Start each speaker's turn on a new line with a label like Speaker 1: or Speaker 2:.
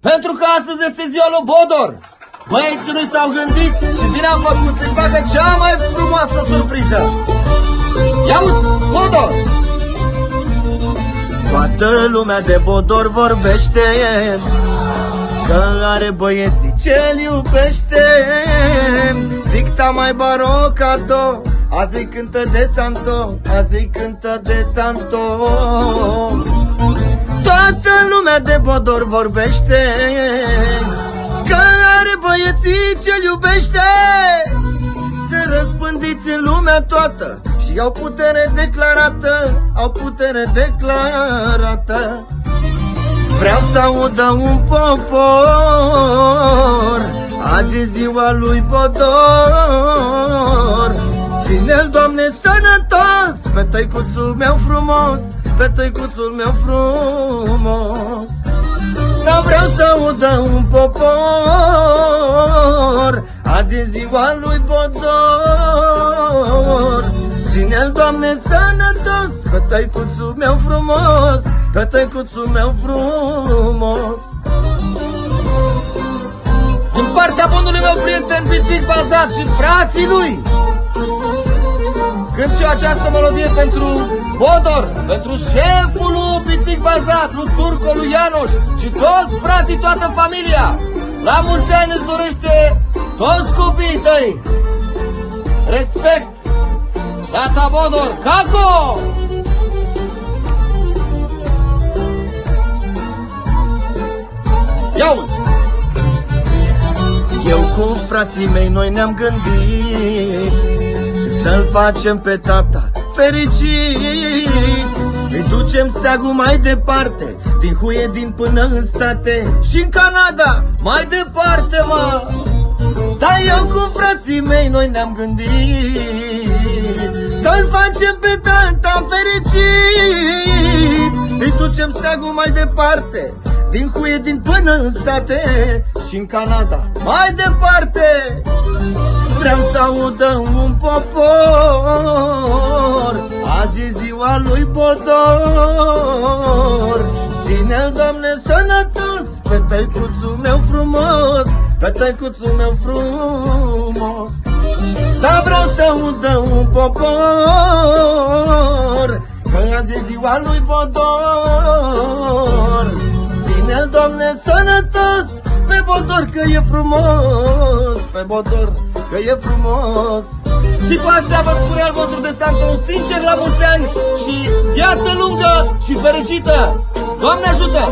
Speaker 1: Pentru că astăzi este ziua lui Bodor. Băieții lui s-au gândit și bine am făcut să-i facă cea mai frumoasă surpriză. Ia Bodor! Toată lumea de Bodor vorbește Că are băieții ce-l iubește Dicta mai barocato Azi cântă de santo Azi cântă de santo Toată lumea de Bodor vorbește Că are băieții ce-l iubește. Se răspândiți în lumea toată Și au putere declarată Au putere declarată. Vreau să audă un popor Azi e ziua lui Bodor. Ține-l, Doamne, sănătos Pe tăicuțul meu frumos Pe tăicuțul meu frumos. Dar vreau să audă un popor Azi e ziua lui Bodor. Ține-l, Doamne, sănătos Pe tăicuțul meu frumos Pe tăicuțul meu frumos. Din partea bunului meu prieten Pitic Bazat și frații lui Cânt și această melodie pentru Bodor, pentru șeful lui Pitic Bazat, lui Turco, lui Ianoș și toți frații, toată familia. La mulți ani îți dorește toți copiii tăi. Respect! Tata Bodor, Caco! Ia uzi! Eu cu frații mei, noi ne-am gândit Să-l facem pe tata fericit Îi ducem steagul mai departe Din huie din până în state și în Canada Mai departe, mă! Dar eu cu frații mei, noi ne-am gândit. Să-l facem pe tata fericit Îi ducem steagul mai departe din huie din până în state și în Canada. Mai departe Vreau să audă un popor. Azi e ziua lui Bodor. Ține-l, Doamne, sănătos Pe tăicuțul meu frumos Pe tăicuțul meu frumos. Dar vreau să audă un popor Că azi e ziua lui Bodor Pe Bodor că e frumos Pe Bodor că e frumos Și cu astea vă spune al vostru de santo un sincer la mulți ani Și viață lungă și fericită Doamne ajută!